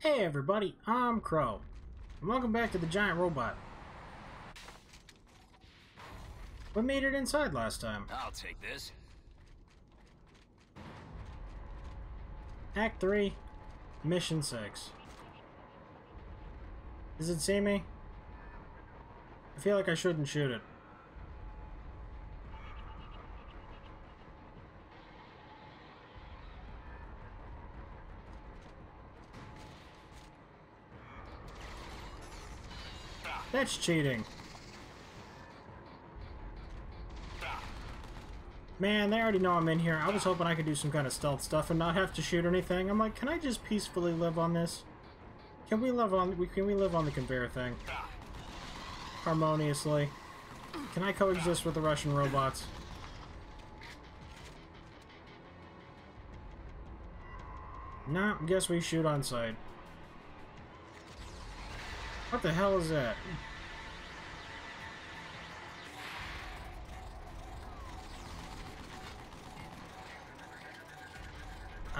Hey everybody, I'm Krow. And welcome back to the Giant Robot. What made it inside last time? I'll take this. Act 3, Mission 6. Does it see me? I feel like I shouldn't shoot it. That's cheating. Man, they already know I'm in here. I was hoping I could do some kind of stealth stuff and not have to shoot anything. I'm like, can I just peacefully live on this? Can we live on? Can we live on the conveyor thing harmoniously? Can I coexist with the Russian robots? Nah, guess we shoot on sight. What the hell is that?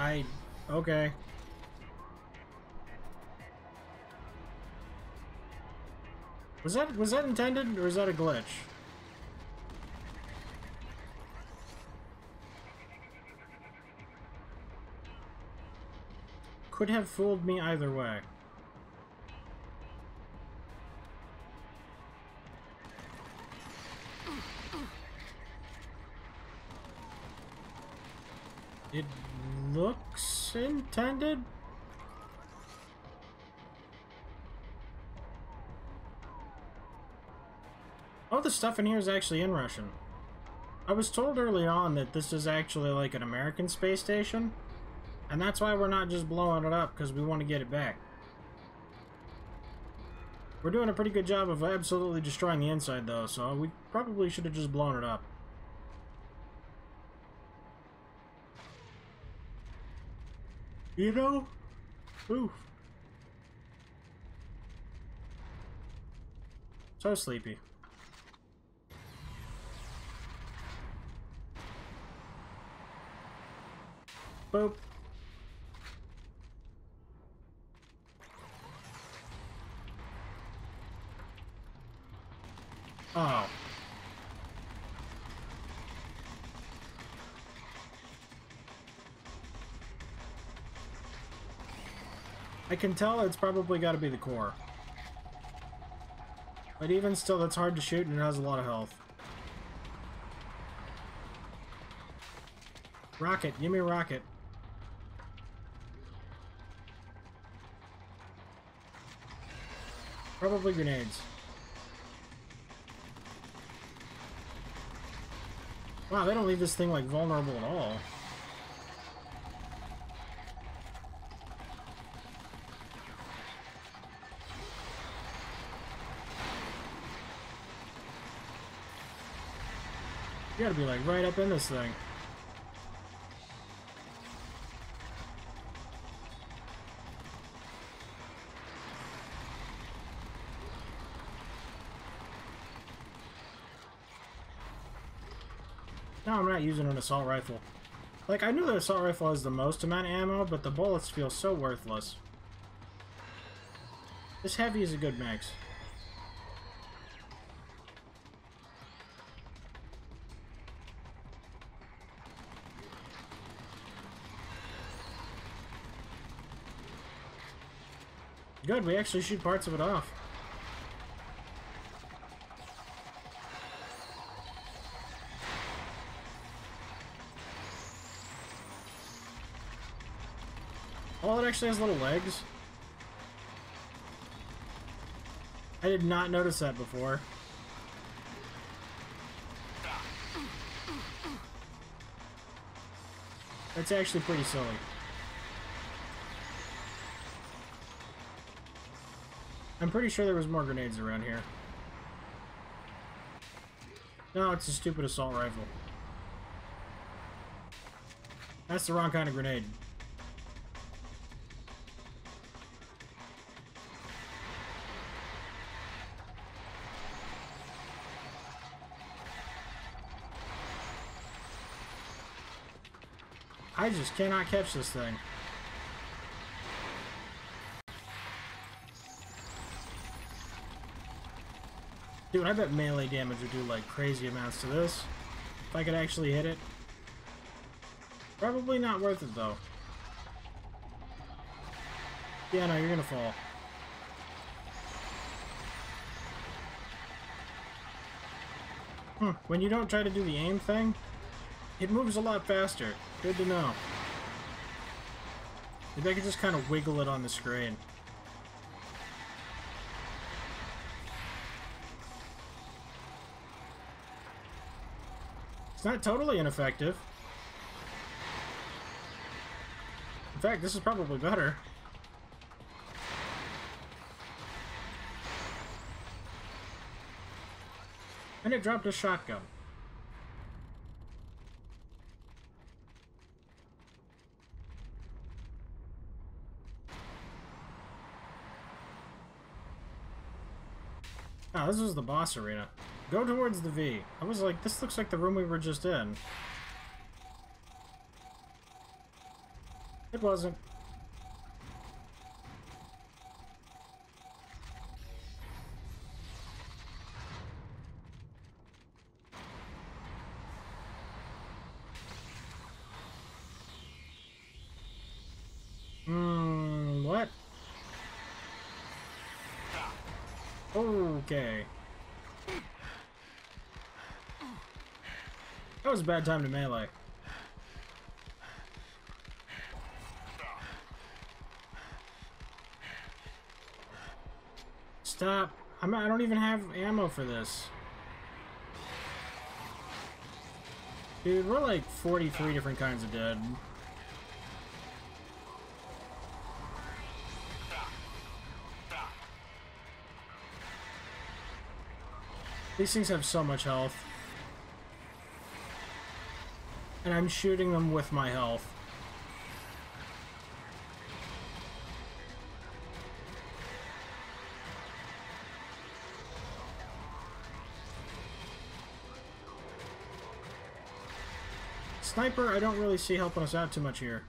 I... okay. Was that was that intended or is that a glitch? Could have fooled me either way. It looks intended? All the stuff in here is actually in Russian. I was told early on that this is actually like an American space station, and that's why we're not just blowing it up, because we want to get it back. We're doing a pretty good job of absolutely destroying the inside, though, so we probably should have just blown it up. You know? Oof. So sleepy. Boop. Oh. I can tell it's probably got to be the core. But even still, that's hard to shoot and it has a lot of health. Rocket, give me a rocket. Probably grenades. Wow, they don't leave this thing, like, vulnerable at all. You gotta be, like, right up in this thing. No, I'm not using an assault rifle. Like, I knew the assault rifle has the most amount of ammo, but the bullets feel so worthless. This heavy is a good mix. Good, we actually shoot parts of it off. Oh, it actually has little legs. I did not notice that before. That's actually pretty silly. I'm pretty sure there was more grenades around here. No, it's a stupid assault rifle. That's the wrong kind of grenade. I just cannot catch this thing. Dude, I bet melee damage would do like crazy amounts to this. If I could actually hit it. Probably not worth it though. Yeah, no, you're gonna fall. Hmm, when you don't try to do the aim thing, it moves a lot faster. Good to know. Maybe I could just kind of wiggle it on the screen. It's not totally ineffective. In fact, this is probably better. And it dropped a shotgun. Oh, this was the boss arena. Go towards the V. I was like, this looks like the room we were just in. It wasn't. Hmm, what? Okay. That was a bad time to melee. Stop. I'm, I don't even have ammo for this. Dude, we're like 43 different kinds of dead. These things have so much health. And I'm shooting them with my health. Sniper, I don't really see helping us out too much here.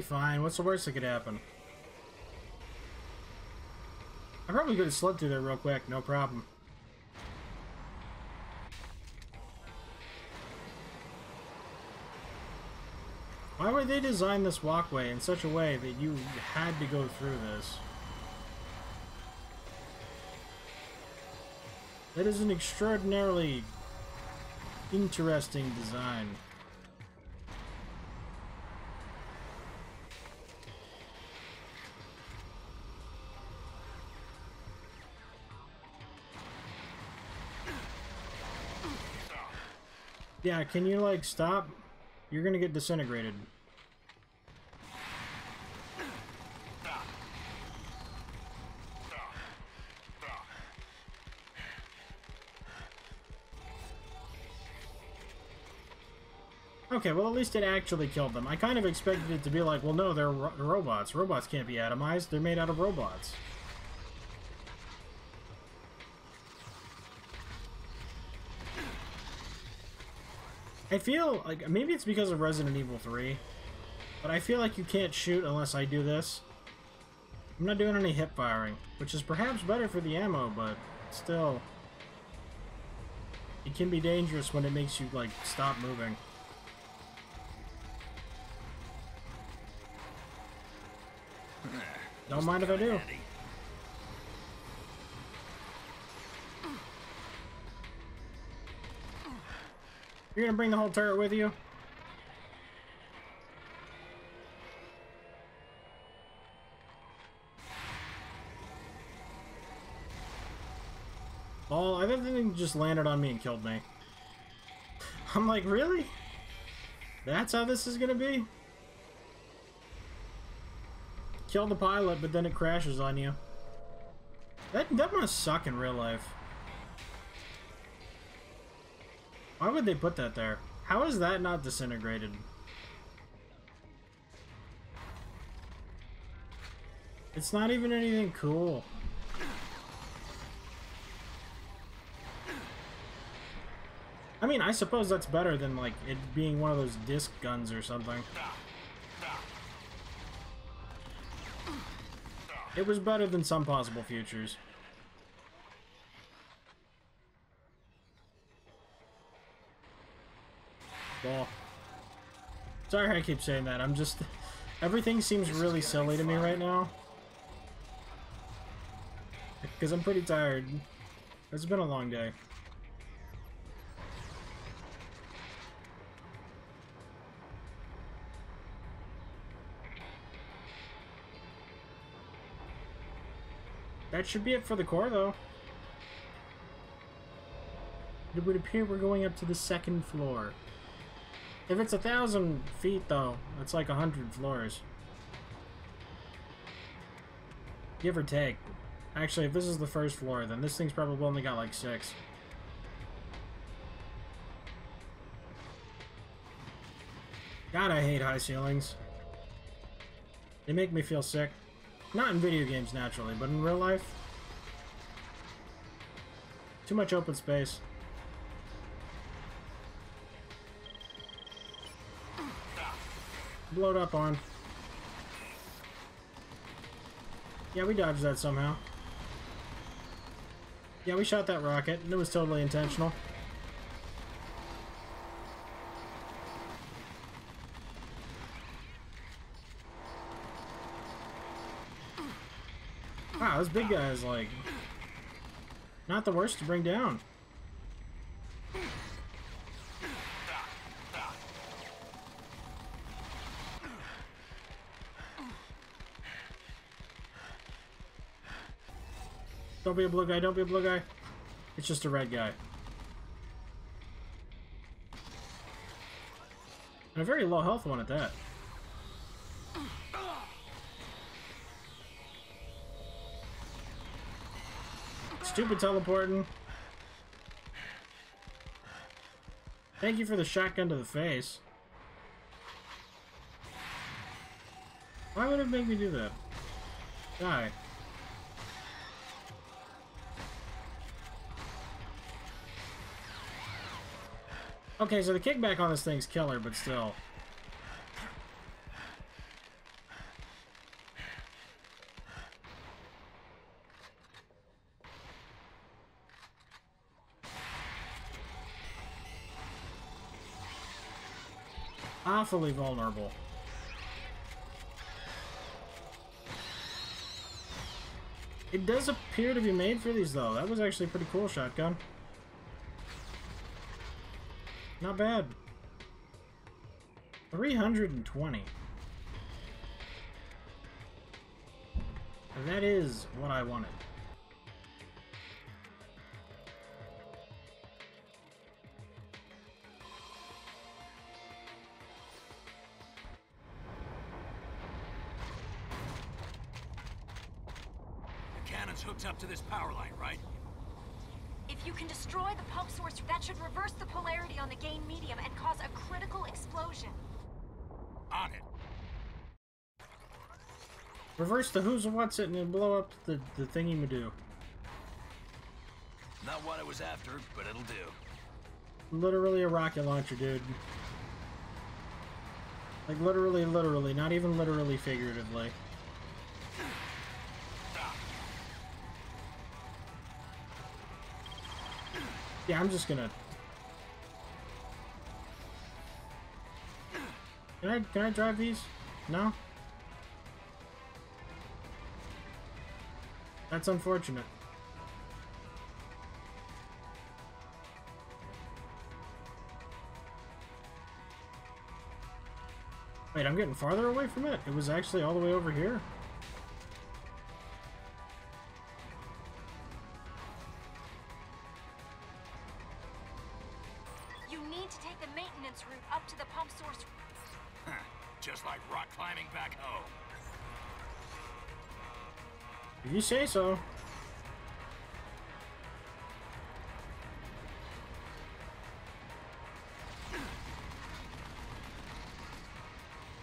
We fine. What's the worst that could happen? I probably could have slid through there real quick, no problem. Why would they design this walkway in such a way that you had to go through this? That is an extraordinarily interesting design. Yeah, can you, like, stop? You're gonna get disintegrated. Okay, well at least it actually killed them. I kind of expected it to be like, well no, they're ro robots. Robots can't be atomized. They're made out of robots. I feel like maybe it's because of Resident Evil 3, but I feel like you can't shoot unless I do this. I'm not doing any hip firing, which is perhaps better for the ammo, but still. It can be dangerous when it makes you, like, stop moving. Don't mind if I do. You're gonna bring the whole turret with you? Oh, I think thing just landed on me and killed me. I'm like, really? That's how this is gonna be? Kill the pilot, but then it crashes on you. That, that must suck in real life. Why would they put that there? How is that not disintegrated? It's not even anything cool. I mean, I suppose that's better than, like, it being one of those disc guns or something. It was better than some possible futures. Ball. Sorry I keep saying that, I'm just... Everything seems really silly to me right now. Because I'm pretty tired. It's been a long day. That should be it for the core, though. It would appear we're going up to the second floor. If it's a thousand feet, though, that's like a hundred floors. Give or take. Actually, if this is the first floor, then this thing's probably only got like six. God, I hate high ceilings. They make me feel sick. Not in video games, naturally, but in real life. Too much open space. Blowed up on. Yeah, we dodged that somehow. Yeah, we shot that rocket, and it was totally intentional. Wow, this big guy is like not the worst to bring down. Don't be a blue guy, don't be a blue guy. It's just a red guy. And a very low health one at that. Stupid teleporting. Thank you for the shotgun to the face. Why would it make me do that? Die. Okay, so the kickback on this thing's killer, but still. Awfully vulnerable. It does appear to be made for these, though. That was actually a pretty cool shotgun. Not bad. 320. And that is what I wanted. You can destroy the pump source, that should reverse the polarity on the gain medium and cause a critical explosion. On it. Reverse the who's and what's it and blow up the, the thingy we do. Not what I was after, but it'll do. Literally a rocket launcher, dude. Like literally, literally, not even literally figuratively. Yeah, I'm just gonna. Can I can I drive these? No. That's unfortunate. Wait, I'm getting farther away from it. It was actually all the way over here. say so.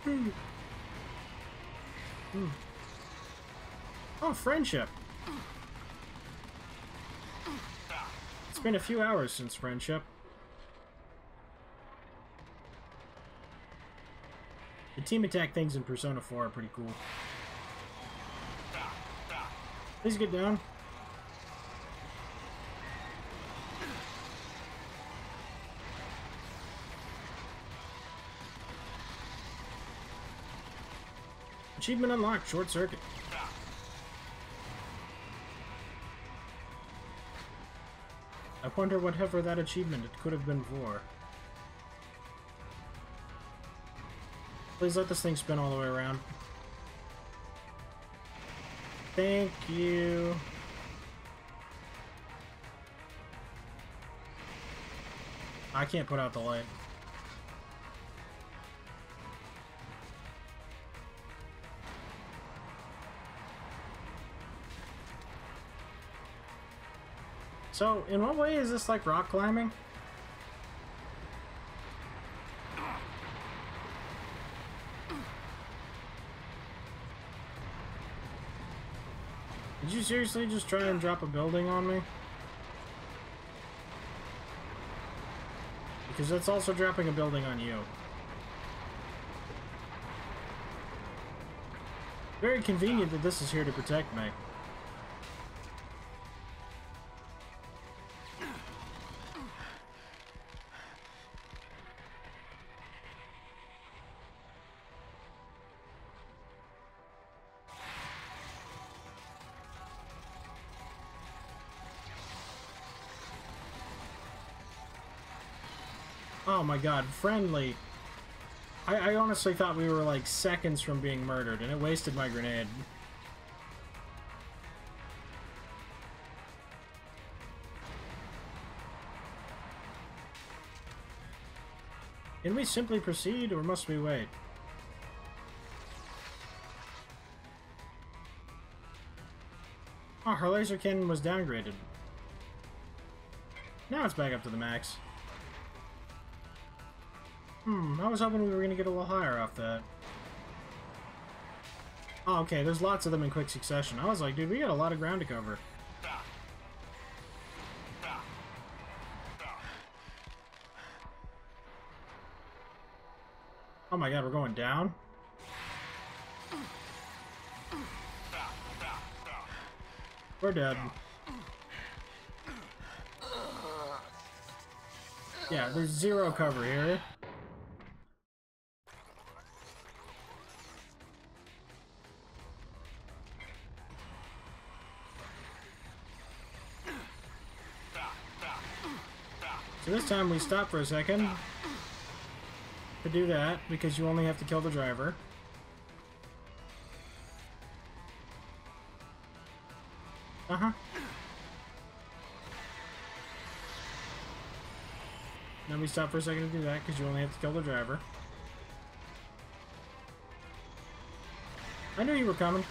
Hmm. hmm. Oh, friendship. It's been a few hours since friendship. The team attack things in Persona 4 are pretty cool. Please get down. Achievement unlocked, short circuit. I wonder whatever that achievement it could have been for. Please let this thing spin all the way around. Thank you. I can't put out the light. So, in what way is this like rock climbing? Seriously just try and drop a building on me? Because that's also dropping a building on you. Very convenient that this is here to protect me. Oh my god, friendly. I, I honestly thought we were like seconds from being murdered, and it wasted my grenade. Can we simply proceed, or must we wait? Oh, her laser cannon was downgraded. Now it's back up to the max. Hmm, I was hoping we were going to get a little higher off that. Oh, okay, there's lots of them in quick succession. I was like, dude, we got a lot of ground to cover. Oh my god, we're going down? We're dead. Yeah, there's zero cover here. So this time we stop for a second to do that, because you only have to kill the driver. Uh-huh. Then we stop for a second to do that, because you only have to kill the driver. I knew you were coming.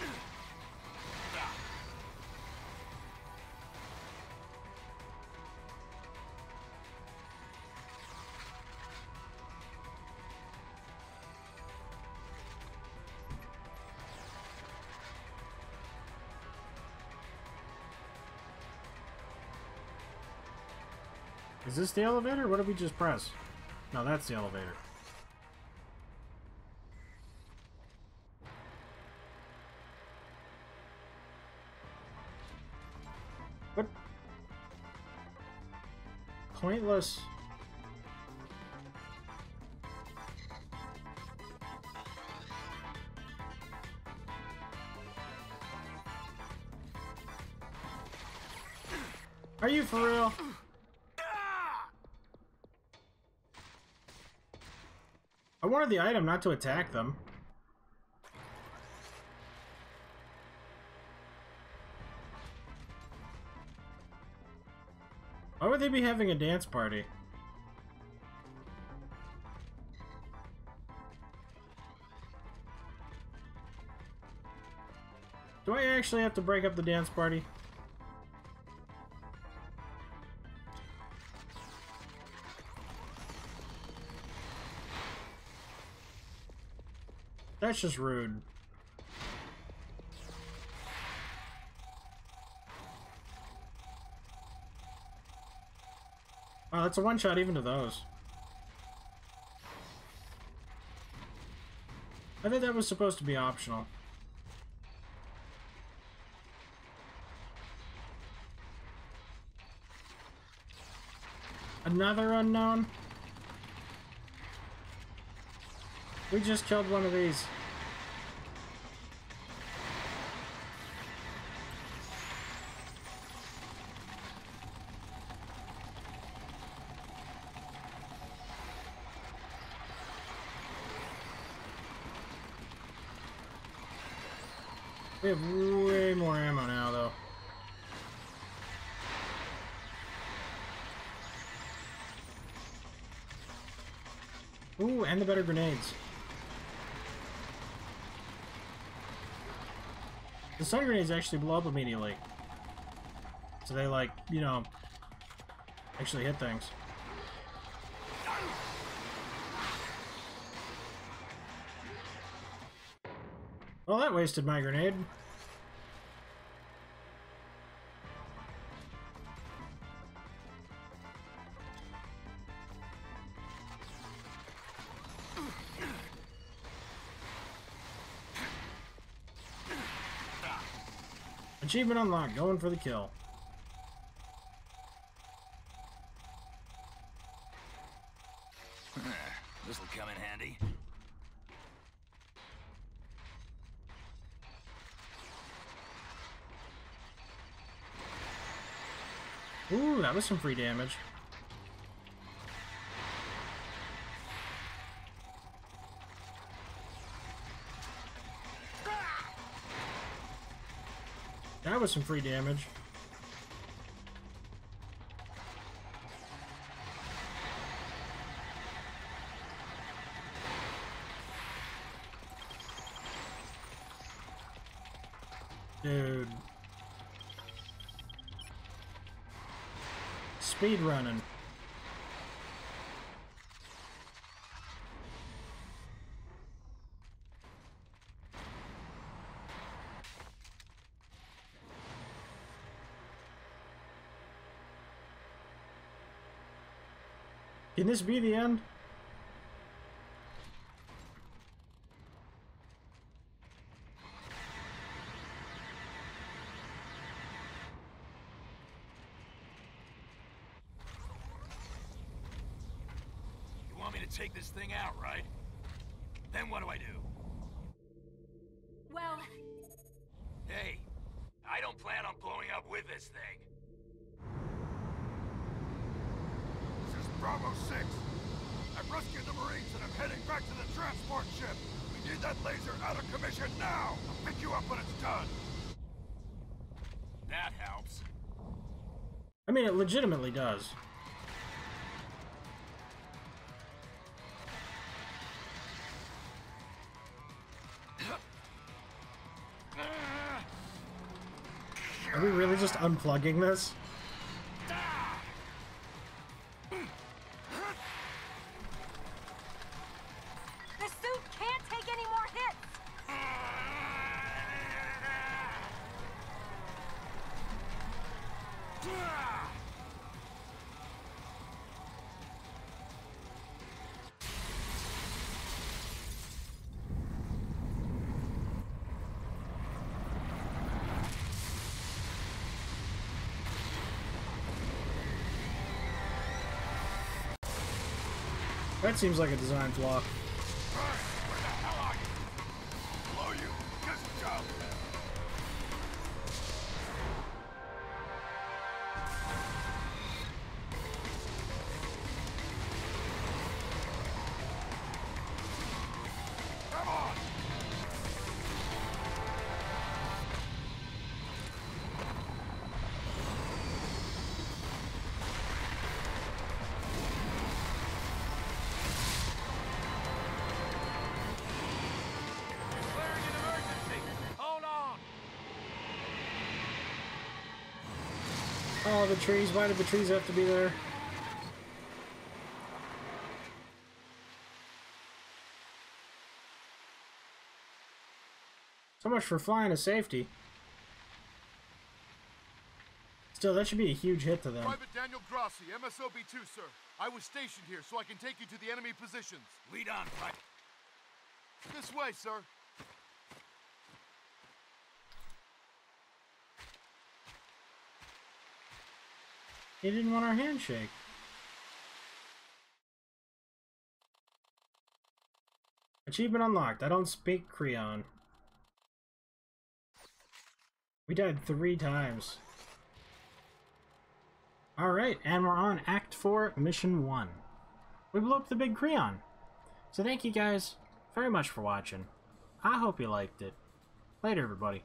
This the elevator? What did we just press? No, that's the elevator. What? Pointless. Are you for real? I wanted the item not to attack them. Why would they be having a dance party? Do I actually have to break up the dance party? That's just rude. Oh, that's a one-shot even to those. I think that was supposed to be optional. Another unknown? We just killed one of these. We have way more ammo now, though. Ooh, and the better grenades. The stun grenades actually blow up immediately. So they, like, you know, actually hit things. Well, that wasted my grenade. Achievement unlocked, going for the kill. Ooh, that was some free damage. That was some free damage. Speed running. Can this be the end? You want me to take this thing out, right? Then what do I do? Well, Hey, I don't plan on blowing up with this thing. This is Bravo 6. I've rescued the Marines and I'm heading back to the transport ship. We need that laser out of commission now. I'll pick you up when it's done. That helps. I mean, it legitimately does. Are we really just unplugging this? That seems like a design flaw. Trees. Why did the trees have to be there? So much for flying to safety. Still, that should be a huge hit to them. Private Daniel Grassi, MSOB-2, sir. I was stationed here, so I can take you to the enemy positions. Lead on, Private. This way, sir. He didn't want our handshake. Achievement unlocked. I don't speak Kreon. We died three times. Alright, and we're on Act 4, Mission 1. We blew up the big Kreon. So thank you guys very much for watching. I hope you liked it. Later, everybody.